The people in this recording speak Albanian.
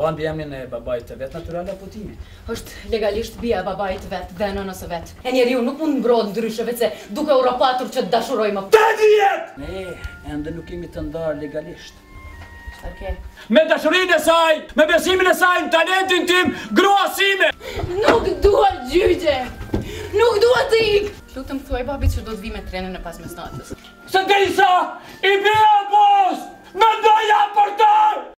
Bën po bi emrin e babait të vet natyral apo timi? Është legalisht bija e babait të vet dhe nënës së vet. E njeriu nuk mund mbrohet ndryshe vetë duke u rapatur që të dashuroj më. Të dihet! Ne ende nuk imi të ndarë legalisht. Okay. Me dashurinë e saj, me besimin e saj, talentin tim, gruasime! sime. Nuk dua gjyqe! Nuk dua të ik. të thuaj babit që do të vi me trenin e pas mesnatës. Së deri sa? I bëj!